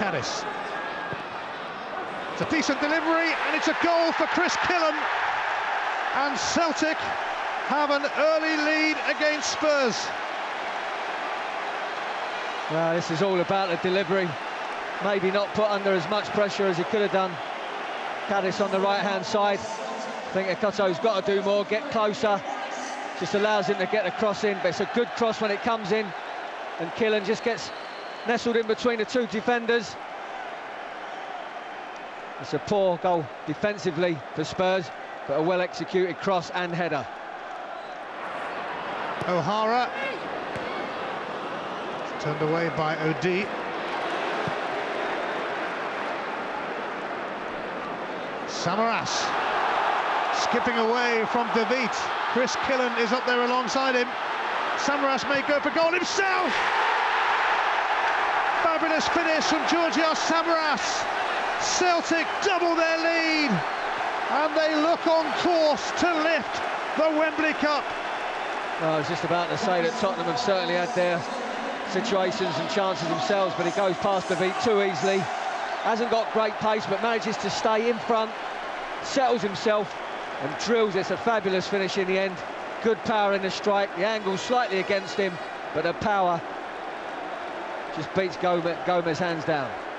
Caddis. It's a decent delivery, and it's a goal for Chris Killen. And Celtic have an early lead against Spurs. Well, this is all about the delivery. Maybe not put under as much pressure as he could have done. Caddis on the right-hand side. I think Ekotto's got to do more, get closer. Just allows him to get the cross in, but it's a good cross when it comes in. And Killen just gets nestled in between the two defenders. It's a poor goal defensively for Spurs, but a well-executed cross and header. O'Hara. Turned away by O'Dea. Samaras. Skipping away from Beat. Chris Killen is up there alongside him. Samaras may go for goal himself. Fabulous finish from Georgios Samaras. Celtic double their lead and they look on course to lift the Wembley Cup. Well, I was just about to say that Tottenham have certainly had their situations and chances themselves, but he goes past the beat too easily. Hasn't got great pace, but manages to stay in front, settles himself and drills. It's a fabulous finish in the end. Good power in the strike. The angle slightly against him, but the power just beats Gomes, Gomes hands down.